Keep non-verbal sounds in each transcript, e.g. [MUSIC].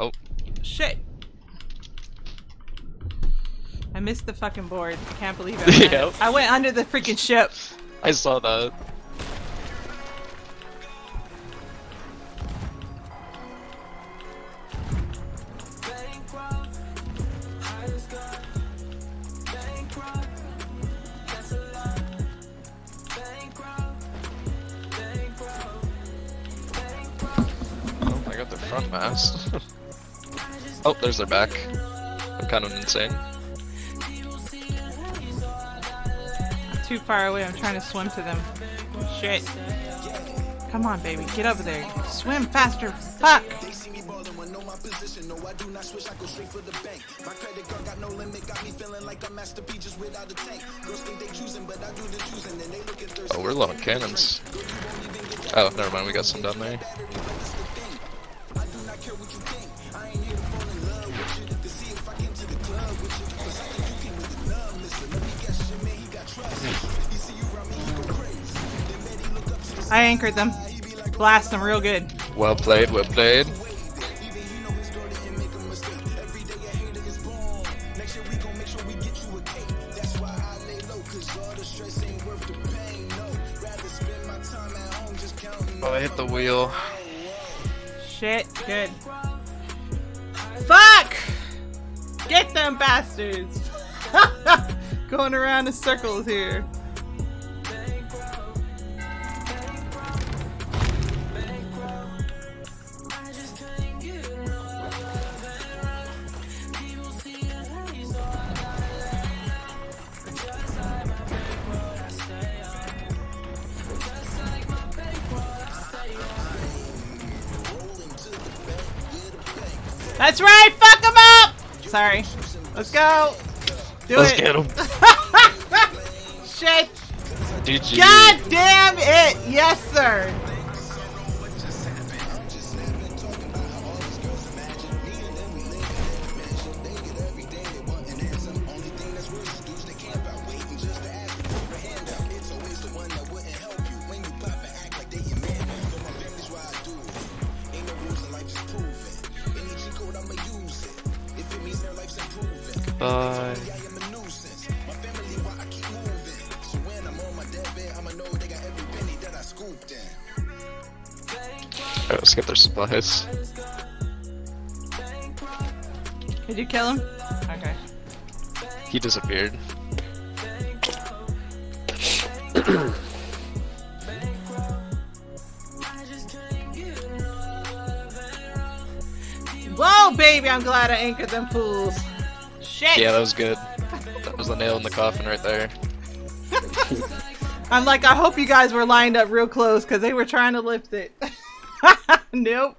Oh. Shit. I missed the fucking board. I can't believe it. [LAUGHS] Yep. I went under the freaking ship. I saw that. Oh, I got the front mast. [LAUGHS] oh, there's their back. I'm kind of insane. Too far away. I'm trying to swim to them. Shit. Come on, baby. Get over there. Swim faster. Fuck. They see me ballin' when know my position. No, I do not switch. I go straight for the bank. My credit card got no limit. Got me feeling like a Master P just without a tank. Girls think they choosing, but I do the choosing. And they look at thirsty. Oh, we're low on cannons. Oh, never mind. We got some down there. I think you came with the numb. Listen, let me guess your man, he got trust. He see you around me, he go crazy. Then bet he look up to the I anchored them. Blast them real good. Well played. Well played. Even he know his girl didn't make a mistake. Every day a hater is born. Next year we gon' make sure we get you a cake. That's why I lay low, cause all the stress ain't worth the pain. No, rather spend my time at home just counting. Oh, I hit the wheel. Shit. Good. Them bastards! [LAUGHS] Going around in circles here. That's right! Fuck them up! Sorry. Let's go! Do Let's it! get him. [LAUGHS] Shit! GG. God damn it! Yes, sir! Bye. Alright, let's get their supplies. Did you kill him? Okay. He disappeared. Whoa, baby! I'm glad I anchored them fools. Shit! Yeah, that was good. That was the nail in the coffin right there. I'm like, I hope you guys were lined up real close because they were trying to lift it. [LAUGHS] nope.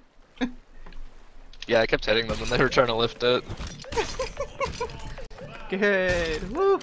Yeah, I kept hitting them when they were trying to lift it. Good. Woo.